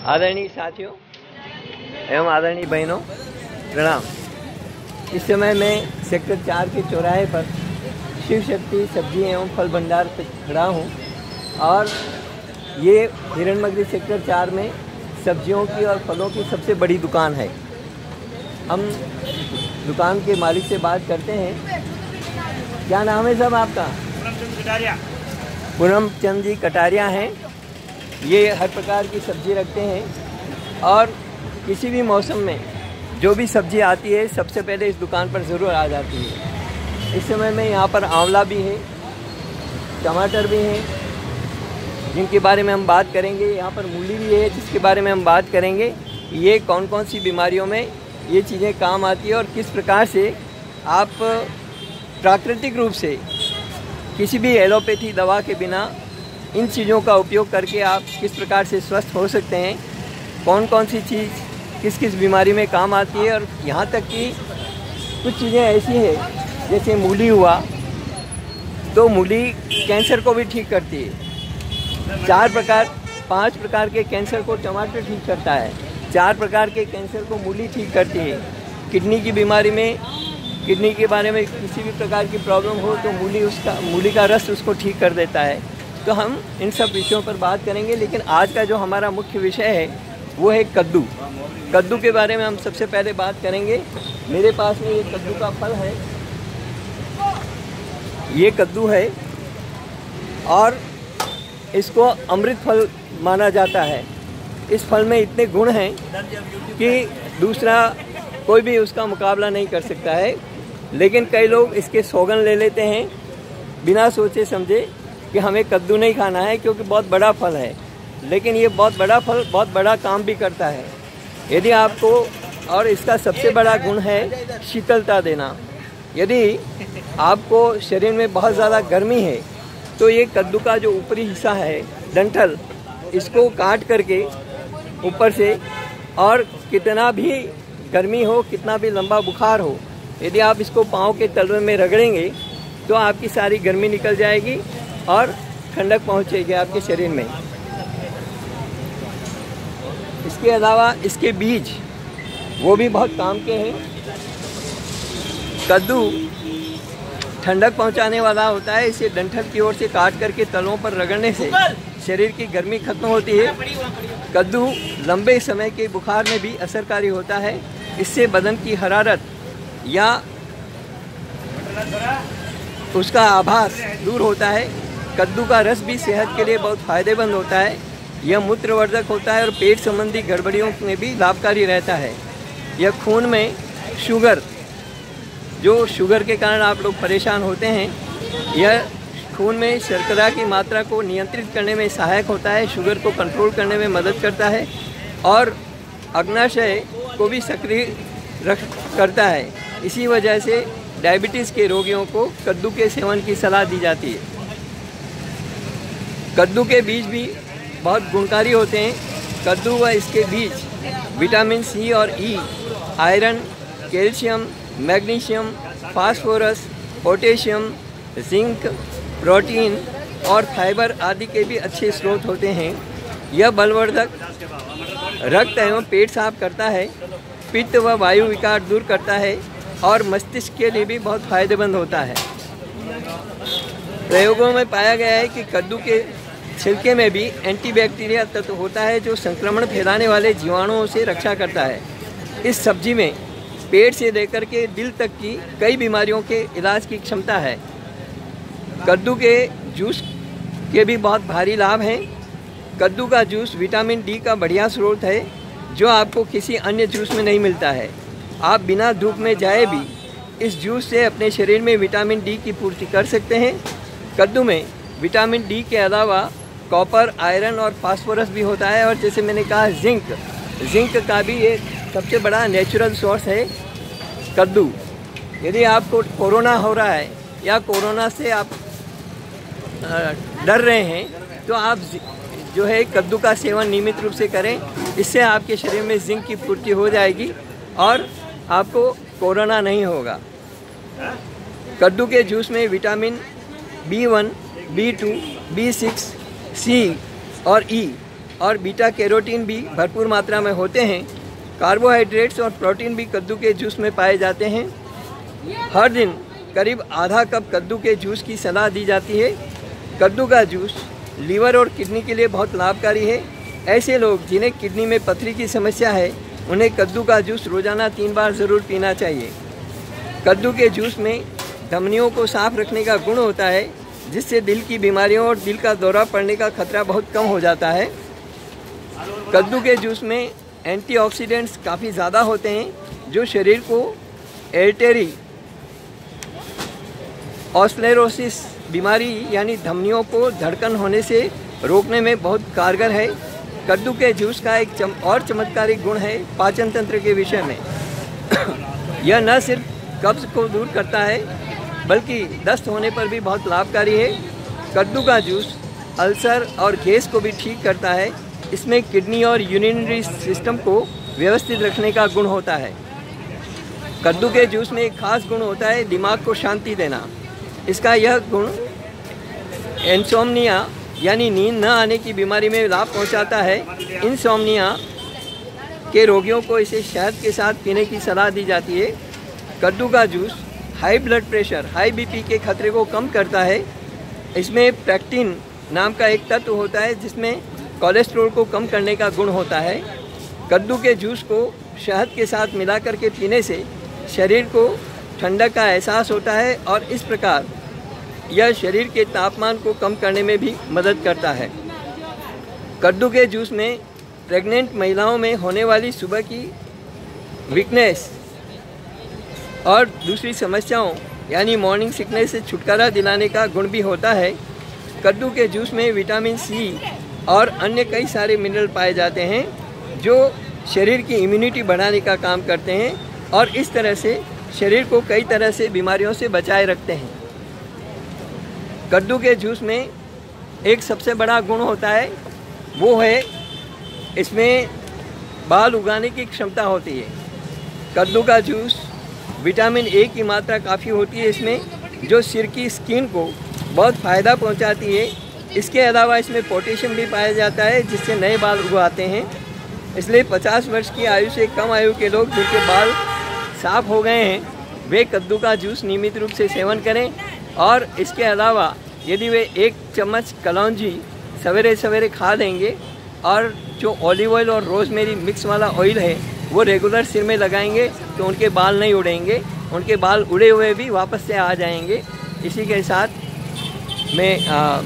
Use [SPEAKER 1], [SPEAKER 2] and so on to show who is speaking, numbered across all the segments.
[SPEAKER 1] आदरणीय साथियों एवं आदरणीय बहनों प्रणाम। इस समय मैं सेक्टर चार के चौराहे पर शिव शक्ति सब्ज़ी एवं फल भंडार पर खड़ा हूँ और ये हिरणमगरी सेक्टर चार में सब्जियों की और फलों की सबसे बड़ी दुकान है। हम दुकान के मालिक से बात करते हैं। क्या नाम है साहब आपका? पूनम चंद जी कटारिया हैं। ये हर प्रकार की सब्ज़ी रखते हैं और किसी भी मौसम में जो भी सब्ज़ी आती है, सबसे पहले इस दुकान पर ज़रूर आ जाती है। इस समय में यहाँ पर आंवला भी है, टमाटर भी हैं, जिनके बारे में हम बात करेंगे। यहाँ पर मूली भी है, जिसके बारे में हम बात करेंगे। ये कौन कौन सी बीमारियों में ये चीज़ें काम आती है और किस प्रकार से आप प्राकृतिक रूप से किसी भी एलोपैथी दवा के बिना इन चीज़ों का उपयोग करके आप किस प्रकार से स्वस्थ हो सकते हैं कौन कौन सी चीज़ किस किस बीमारी में काम आती है और यहाँ तक कि कुछ चीज़ें ऐसी है, जैसे मूली हुआ तो मूली कैंसर को भी ठीक करती है। चार प्रकार, पाँच प्रकार के कैंसर को टमाटर ठीक करता है। चार प्रकार के कैंसर को मूली ठीक करती है। किडनी की बीमारी में, किडनी के बारे में किसी भी प्रकार की प्रॉब्लम हो तो मूली उसका, मूली का रस उसको ठीक कर देता है। तो हम इन सब विषयों पर बात करेंगे, लेकिन आज का जो हमारा मुख्य विषय है, वो है कद्दू। कद्दू के बारे में हम सबसे पहले बात करेंगे। मेरे पास में ये कद्दू का फल है। ये कद्दू है, और इसको अमृत फल माना जाता है। इस फल में इतने गुण हैं कि दूसरा कोई भी उसका मुकाबला नहीं कर सकता है। लेकिन कई लोग इसके सौगन ले लेते हैं, बिना सोचे समझे। कि हमें कद्दू नहीं खाना है क्योंकि बहुत बड़ा फल है। लेकिन ये बहुत बड़ा फल, बहुत बड़ा काम भी करता है। यदि आपको, और इसका सबसे बड़ा गुण है शीतलता देना। यदि आपको शरीर में बहुत ज़्यादा गर्मी है तो ये कद्दू का जो ऊपरी हिस्सा है, डंठल, इसको काट करके ऊपर से, और कितना भी गर्मी हो, कितना भी लंबा बुखार हो, यदि आप इसको पाँव के तलवे में रगड़ेंगे तो आपकी सारी गर्मी निकल जाएगी। और ठंडक पहुंचेगी आपके शरीर में। इसके अलावा इसके बीज, वो भी बहुत काम के हैं। कद्दू ठंडक पहुँचाने वाला होता है, इसे डंठल की ओर से काट करके तलों पर रगड़ने से शरीर की गर्मी खत्म होती है। कद्दू लंबे समय के बुखार में भी असरकारी होता है। इससे बदन की हरारत या उसका आभास दूर होता है। कद्दू का रस भी सेहत के लिए बहुत फ़ायदेमंद होता है। यह मूत्रवर्धक होता है और पेट संबंधी गड़बड़ियों में भी लाभकारी रहता है। यह खून में शुगर, जो शुगर के कारण आप लोग परेशान होते हैं, यह खून में शर्करा की मात्रा को नियंत्रित करने में सहायक होता है, शुगर को कंट्रोल करने में मदद करता है और अग्नाशय को भी सक्रिय रख, करता है। इसी वजह से डायबिटीज़ के रोगियों को कद्दू के सेवन की सलाह दी जाती है। कद्दू के बीज भी बहुत गुणकारी होते हैं। कद्दू व इसके बीज, विटामिन सी और E, iron, calcium, magnesium, phosphorus, potassium, zinc, protein और फाइबर आदि के भी अच्छे स्रोत होते हैं। यह बलवर्धक रक्त एवं पेट साफ़ करता है, पित्त व वायु विकार दूर करता है और मस्तिष्क के लिए भी बहुत फ़ायदेमंद होता है। प्रयोगों में पाया गया है कि कद्दू के छिलके में भी एंटीबैक्टीरिया तत्व होता है जो संक्रमण फैलाने वाले जीवाणुओं से रक्षा करता है। इस सब्ज़ी में पेट से लेकर के दिल तक की कई बीमारियों के इलाज की क्षमता है। कद्दू के जूस के भी बहुत भारी लाभ हैं। कद्दू का जूस विटामिन डी का बढ़िया स्रोत है, जो आपको किसी अन्य जूस में नहीं मिलता है। आप बिना धूप में जाए भी इस जूस से अपने शरीर में विटामिन डी की पूर्ति कर सकते हैं। कद्दू में विटामिन डी के अलावा कॉपर आयरन और फास्फोरस भी होता है और जैसे मैंने कहा जिंक जिंक का भी एक सबसे बड़ा नेचुरल सोर्स है कद्दू. यदि आपको कोरोना हो रहा है या कोरोना से आप डर रहे हैं तो आप जो है कद्दू का सेवन नियमित रूप से करें। इससे आपके शरीर में जिंक की पूर्ति हो जाएगी और आपको कोरोना नहीं होगा। कद्दू के जूस में vitamin B one B two B six C और ई और बीटा कैरोटीन भी भरपूर मात्रा में होते हैं। कार्बोहाइड्रेट्स और प्रोटीन भी कद्दू के जूस में पाए जाते हैं। हर दिन करीब आधा कप कद्दू के जूस की सलाह दी जाती है। कद्दू का जूस लीवर और किडनी के लिए बहुत लाभकारी है। ऐसे लोग जिन्हें किडनी में पथरी की समस्या है, उन्हें कद्दू का जूस रोज़ाना तीन बार ज़रूर पीना चाहिए। कद्दू के जूस में धमनियों को साफ़ रखने का गुण होता है। जिससे दिल की बीमारियों और दिल का दौरा पड़ने का खतरा बहुत कम हो जाता है। कद्दू के जूस में एंटीऑक्सीडेंट्स काफ़ी ज़्यादा होते हैं जो शरीर को एल्टेरी ऑस्लेरोसिस बीमारी यानी धमनियों को धड़कन होने से रोकने में बहुत कारगर है। कद्दू के जूस का एक चम, और चमत्कारी गुण है पाचन तंत्र के विषय में। यह न सिर्फ़ कब्ज़ को दूर करता है बल्कि दस्त होने पर भी बहुत लाभकारी है। कद्दू का जूस, अल्सर और गैस को भी ठीक करता है। इसमें किडनी और यूरिनरी सिस्टम को व्यवस्थित रखने का गुण होता है। कद्दू के जूस में एक खास गुण होता है, दिमाग को शांति देना। इसका यह गुण इंसोमनिया यानी नींद न आने की बीमारी में लाभ पहुंचाता है। इंसोमनिया के रोगियों को इसे शहद के साथ पीने की सलाह दी जाती है। कद्दू का juice high blood pressure, high BP के खतरे को कम करता है। इसमें पैक्टिन नाम का एक तत्व होता है, जिसमें कोलेस्ट्रोल को कम करने का गुण होता है। कद्दू के जूस को शहद के साथ मिला करके पीने से शरीर को ठंडक का एहसास होता है और इस प्रकार यह शरीर के तापमान को कम करने में भी मदद करता है। कद्दू के जूस में प्रेग्नेंट महिलाओं में होने वाली सुबह की वीकनेस और दूसरी समस्याओं, यानी मॉर्निंग सिकनेस से छुटकारा दिलाने का गुण भी होता है। कद्दू के जूस में विटामिन सी और अन्य कई सारे मिनरल पाए जाते हैं, जो शरीर की इम्यूनिटी बढ़ाने का काम करते हैं और इस तरह से शरीर को कई तरह से बीमारियों से बचाए रखते हैं। कद्दू के जूस में एक सबसे बड़ा गुण होता है, वो है इसमें बाल उगाने की क्षमता होती है। कद्दू का जूस विटामिन ए की मात्रा काफ़ी होती है इसमें, जो सिर की स्किन को बहुत फ़ायदा पहुंचाती है। इसके अलावा इसमें पोटेशियम भी पाया जाता है, जिससे नए बाल उगाते हैं। इसलिए 50 वर्ष की आयु से कम आयु के लोग जिनके बाल साफ़ हो गए हैं, वे कद्दू का जूस नियमित रूप से सेवन करें। और इसके अलावा यदि वे एक चम्मच कलौजी सवेरे सवेरे खा लेंगे और जो ऑलिव ऑयल और रोज़मेरी मिक्स वाला ऑयल है वो रेगुलर सिर में लगाएँगे तो उनके बाल नहीं उड़ेंगे उनके बाल उड़े हुए भी वापस से आ जाएँगे। इसी के साथ मैं आ,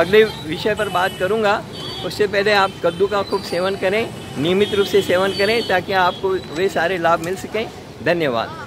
[SPEAKER 1] अगले विषय पर बात करूँगा। उससे पहले आप कद्दू का खूब सेवन करें नियमित रूप से सेवन करें ताकि आपको वे सारे लाभ मिल सकें। धन्यवाद।